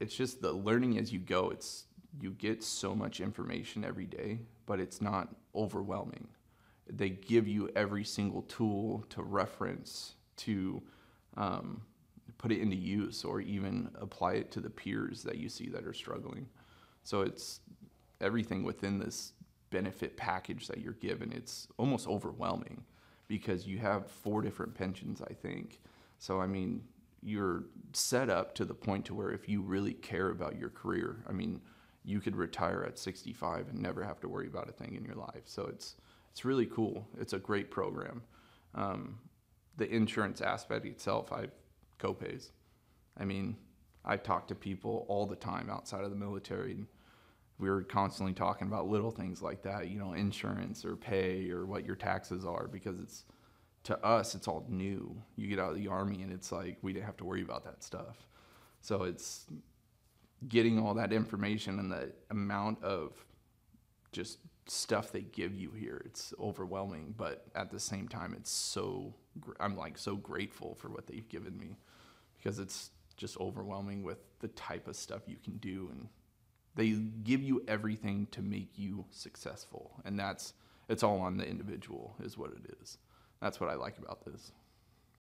it's just the learning as you go. It's you get so much information every day, but it's not overwhelming. They give you every single tool to reference to um, put it into use or even apply it to the peers that you see that are struggling. So it's everything within this benefit package that you're given. It's almost overwhelming because you have four different pensions, I think. So I mean, you're set up to the point to where if you really care about your career, I mean, you could retire at 65 and never have to worry about a thing in your life. So it's it's really cool. It's a great program. Um, the insurance aspect itself, I copays. I mean, I talk to people all the time outside of the military, and we were constantly talking about little things like that, you know, insurance or pay or what your taxes are, because it's to us, it's all new. You get out of the army, and it's like we didn't have to worry about that stuff. So it's getting all that information and the amount of just stuff they give you here it's overwhelming but at the same time it's so i'm like so grateful for what they've given me because it's just overwhelming with the type of stuff you can do and they give you everything to make you successful and that's it's all on the individual is what it is that's what i like about this